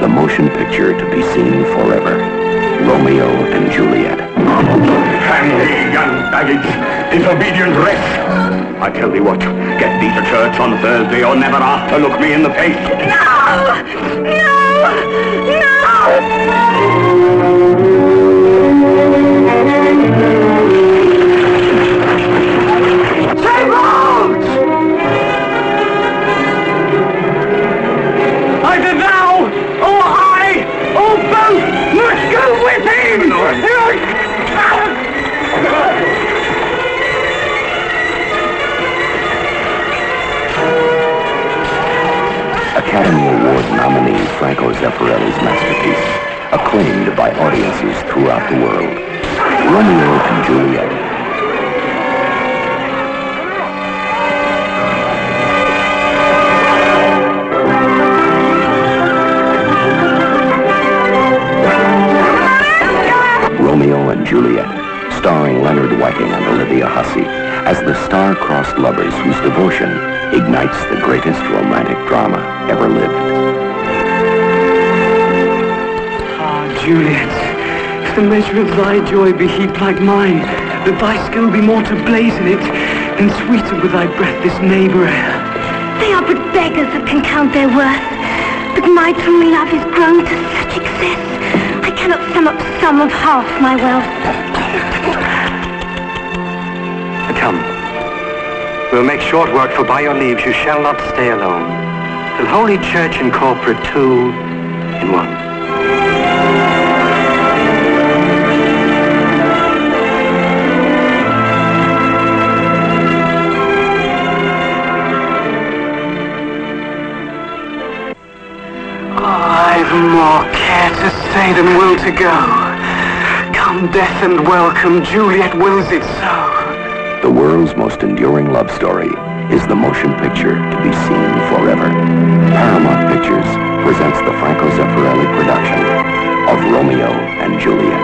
the motion picture to be seen forever. Romeo and Juliet. Hang thee, young baggage, disobedient wretch! I tell thee what, get thee to church on Thursday or never after look me in the face. No! No! Academy Award nominee Franco Zeffirelli's masterpiece, acclaimed by audiences throughout the world. Romeo and Juliet. Romeo and Juliet, starring Leonard Whiting and Olivia Hussey, as the star-crossed lovers whose devotion ignites the greatest romantic drama ever lived. Ah, Juliet, if the measure of thy joy be heaped like mine, that thy skill be more to blaze in it, and sweeter with thy breath this neighbour air. They are but beggars that can count their worth. But my true love is grown to such excess, I cannot sum up sum of half my wealth. Come. We'll make short work, for by your leaves you shall not stay alone. Till Holy Church incorporate two in one. I've more care to stay than will to go. Come death and welcome, Juliet wills it so. The world's most enduring love story is the motion picture to be seen forever. Paramount Pictures presents the Franco Zeffirelli production of Romeo and Juliet.